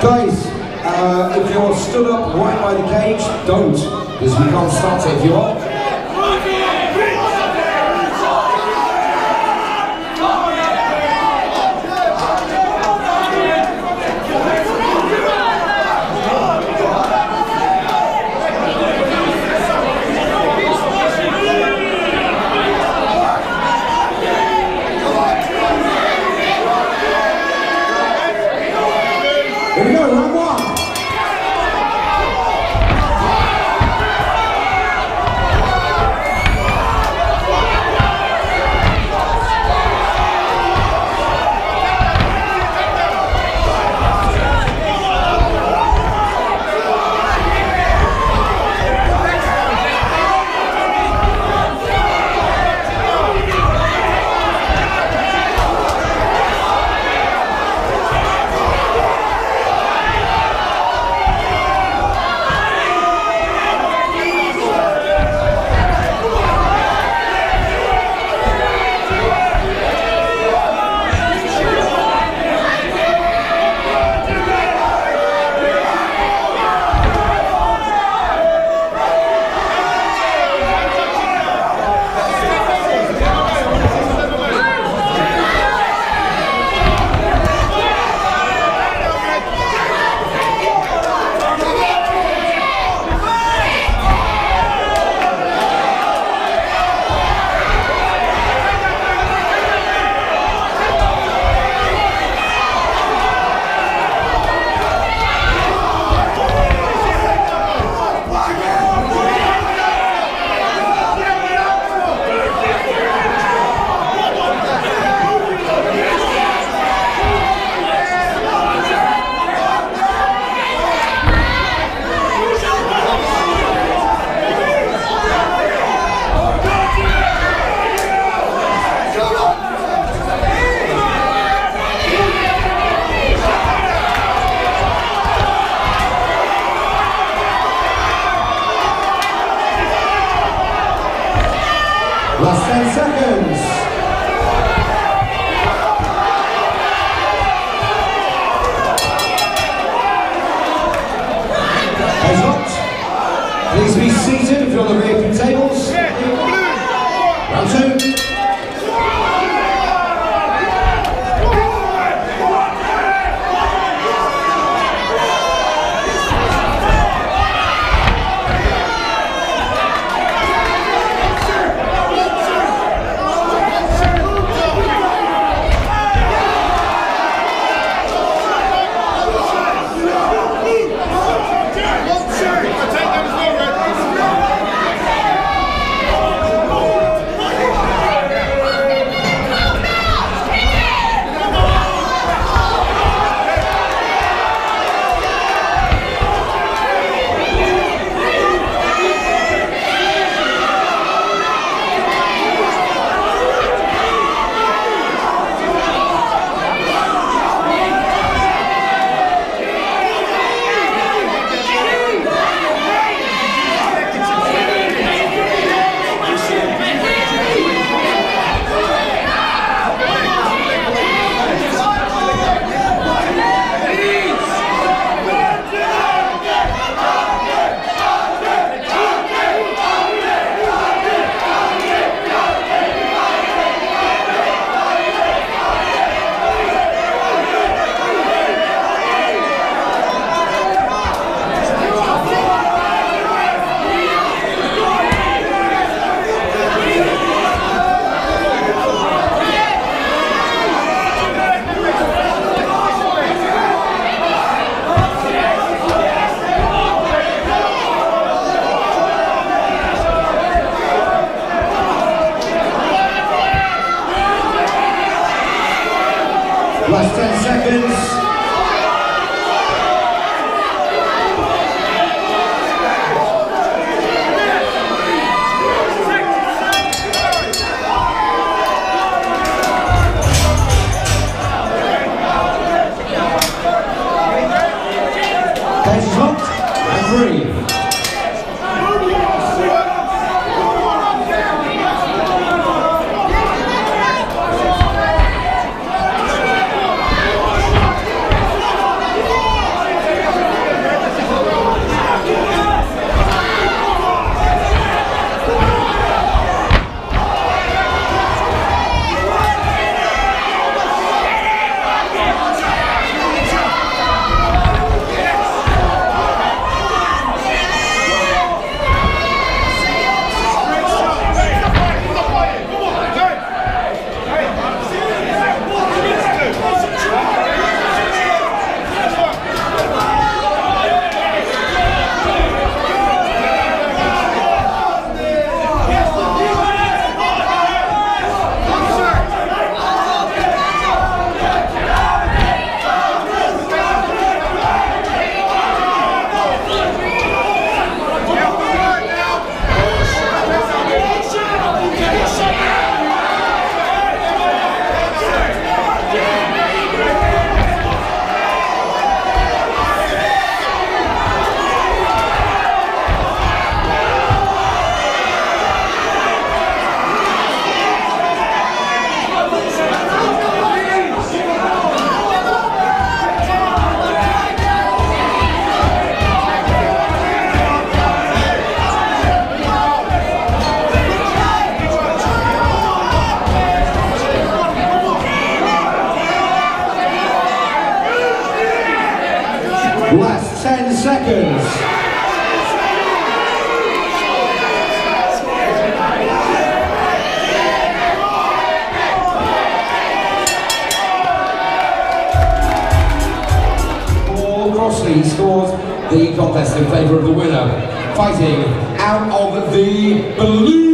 Guys, uh, if you're stood up right by the cage, don't, because we can't start it if you are. Venga, 10 seconds. Please be seated if you're on the VIP Last 10 seconds. Seconds. Crossley scores the contest in favour of the winner. Fighting out of the blue